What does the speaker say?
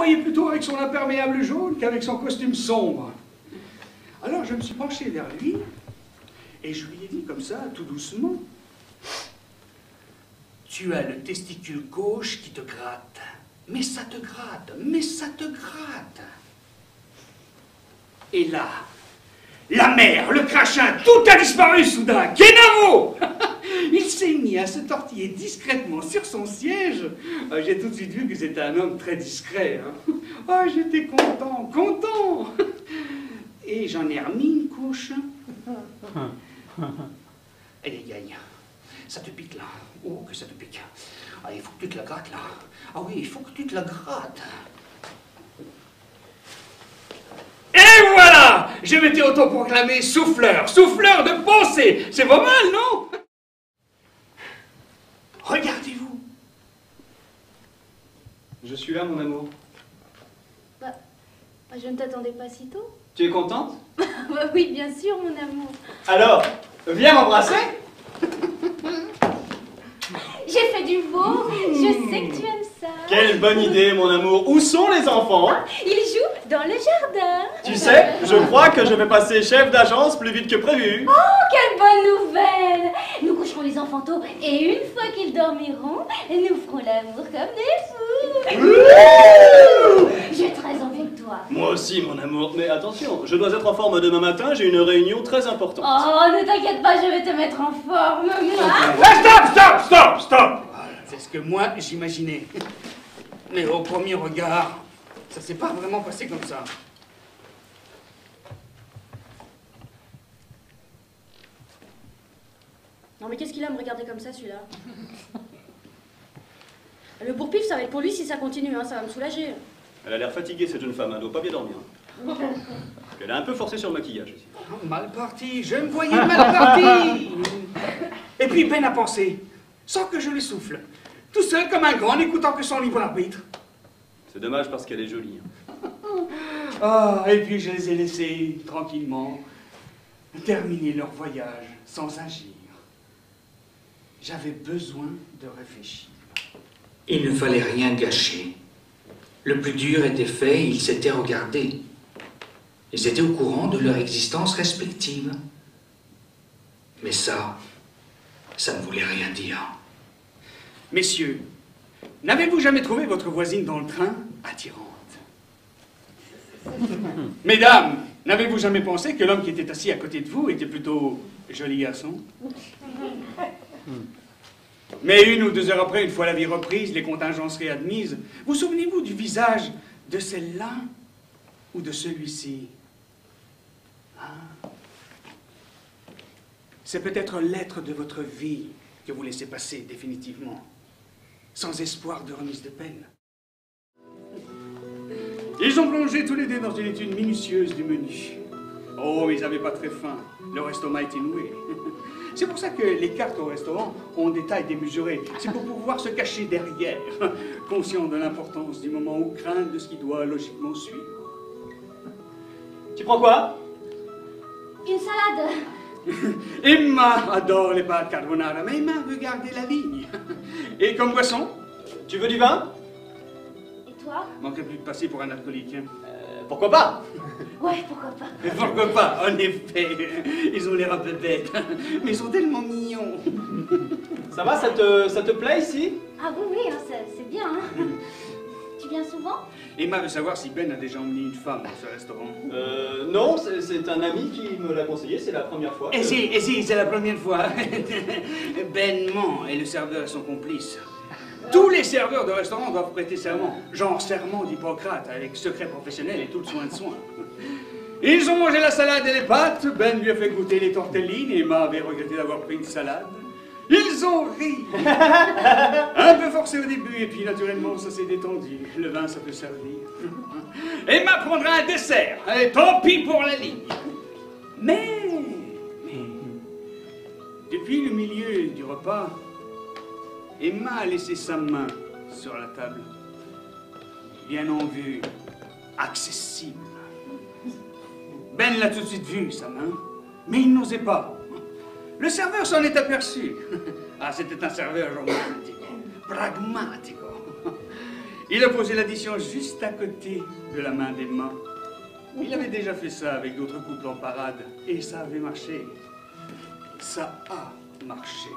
voyais plutôt avec son imperméable jaune qu'avec son costume sombre. Alors je me suis penché vers lui et je lui ai dit comme ça, tout doucement, tu as le testicule gauche qui te gratte. Mais ça te gratte, mais ça te gratte. Et là, la mer, le crachin, tout a disparu soudain. Kenavo Il s'est mis à se tortiller discrètement sur son siège. Ah, j'ai tout de suite vu que c'était un homme très discret. Hein. Oh, j'étais content, content. Et j'en ai remis une couche. Allez, gagne. Ça te pique là. Oh, que ça te pique. Ah, il faut que tu te la grattes là. Ah oui, il faut que tu te la grattes. Et voilà Je m'étais autoproclamé souffleur, souffleur de pensée. C'est pas mal, non? Je suis là, mon amour. Bah, je ne t'attendais pas si tôt. Tu es contente? Bah oui, bien sûr, mon amour. Alors, viens m'embrasser J'ai fait du beau, je sais que tu aimes ça. Quelle bonne idée, mon amour. Où sont les enfants? Ils jouent dans le jardin. Tu sais, je crois que je vais passer chef d'agence plus vite que prévu. Oh, quelle bonne nouvelle Nous coucherons les enfants tôt et une fois qu'ils dormiront, nous ferons l'amour comme des. J'ai très envie de toi. Moi aussi, mon amour. Mais attention, je dois être en forme demain matin, j'ai une réunion très importante. Oh, ne t'inquiète pas, je vais te mettre en forme, moi. Ah, stop, stop, stop, stop C'est ce que moi j'imaginais. Mais au premier regard, ça s'est pas vraiment passé comme ça. Non mais qu'est-ce qu'il a à me regarder comme ça celui-là? Le bourre-pif ça va être pour lui si ça continue, hein, ça va me soulager. Elle a l'air fatiguée, cette jeune femme, elle doit pas bien dormir. Elle a un peu forcé sur le maquillage aussi. Oh, mal parti, je me voyais mal parti Et puis peine à penser, sans que je le souffle, tout seul comme un grand, n'écoutant que son libre arbitre. C'est dommage parce qu'elle est jolie. hein. Ah, et puis je les ai laissés tranquillement terminer leur voyage sans agir. J'avais besoin de réfléchir. Il ne fallait rien gâcher. Le plus dur était fait, ils s'étaient regardés. Ils étaient au courant de leur existence respective. Mais ça, ça ne voulait rien dire. Messieurs, n'avez-vous jamais trouvé votre voisine dans le train? Attirante Mesdames, n'avez-vous jamais pensé que l'homme qui était assis à côté de vous était plutôt joli garçon? Mais une ou deux heures après, une fois la vie reprise, les contingences réadmises, vous souvenez-vous du visage de celle-là ou de celui-ci? Hein? C'est peut-être l'être de votre vie que vous laissez passer définitivement, sans espoir de remise de peine. Ils ont plongé tous les deux dans une étude minutieuse du menu. Oh, ils n'avaient pas très faim. Leur estomac était noué. C'est pour ça que les cartes au restaurant ont des tailles démesurées. C'est pour pouvoir se cacher derrière, conscient de l'importance du moment ou crainte de ce qui doit logiquement suivre. Tu prends quoi? Une salade. Emma adore les pâtes carbonara, mais Emma veut garder la ligne. Et comme boisson, Tu veux du vin? Et toi? Manquerait plus de passer pour un alcoolique. hein. Pourquoi pas Ouais, pourquoi pas. Mais pourquoi pas En effet, ils ont l'air un peu bêtes, mais ils sont tellement mignons. Ça va, ça te, ça te plaît ici? Ah oui, oui, hein, c'est bien. Hein. tu viens souvent? Emma veut savoir si Ben a déjà emmené une femme dans ce restaurant. Euh, non, c'est un ami qui me l'a conseillé, c'est la première fois. Et que- Eh si, et si, c'est la première fois. ben ment et le serveur est son complice. Tous les serveurs de restaurant doivent prêter serment, genre serment d'Hippocrate, avec secret professionnel et tout le soin de soin. Ils ont mangé la salade et les pâtes, Ben lui a fait goûter les tortellines, et Emma avait regretté d'avoir pris une salade. Ils ont ri Un peu forcé au début, et puis naturellement ça s'est détendu. Le vin, ça peut servir. Emma prendra un dessert, et tant pis pour la ligne. Mais, mais, depuis le milieu du repas, Emma a laissé sa main sur la table, bien en vue, accessible. Ben l'a tout de suite vue, sa main, mais il n'osait pas. Le serveur s'en est aperçu. Ah, c'était un serveur romantique, pragmatique. Il a posé l'addition juste à côté de la main d'Emma. Il avait déjà fait ça avec d'autres couples en parade et ça avait marché. Ça a marché.